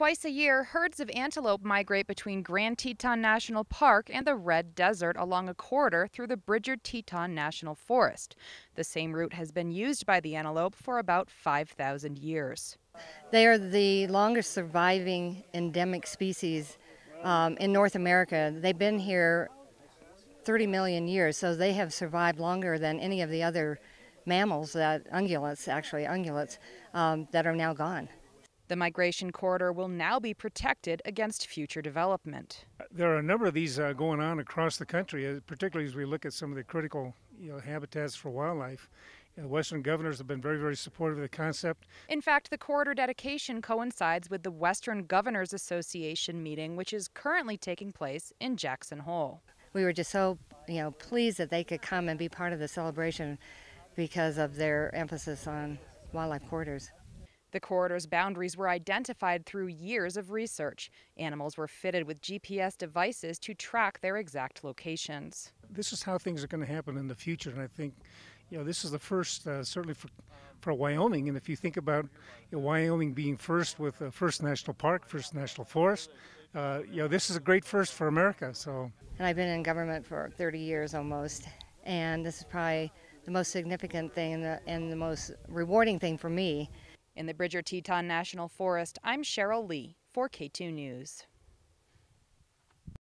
Twice a year, herds of antelope migrate between Grand Teton National Park and the Red Desert along a corridor through the Bridger Teton National Forest. The same route has been used by the antelope for about 5,000 years. They are the longest surviving endemic species um, in North America. They've been here 30 million years, so they have survived longer than any of the other mammals that ungulates, actually ungulates, um, that are now gone. The migration corridor will now be protected against future development. There are a number of these uh, going on across the country, uh, particularly as we look at some of the critical you know, habitats for wildlife. You know, Western governors have been very, very supportive of the concept. In fact, the corridor dedication coincides with the Western Governors Association meeting, which is currently taking place in Jackson Hole. We were just so, you know, pleased that they could come and be part of the celebration because of their emphasis on wildlife corridors. The corridor's boundaries were identified through years of research. Animals were fitted with GPS devices to track their exact locations. This is how things are going to happen in the future, and I think, you know, this is the first, uh, certainly for, for Wyoming. And if you think about you know, Wyoming being first with the First National Park, First National Forest, uh, you know, this is a great first for America. So. And I've been in government for 30 years almost, and this is probably the most significant thing and the, and the most rewarding thing for me in the Bridger Teton National Forest, I'm Cheryl Lee for K2 News.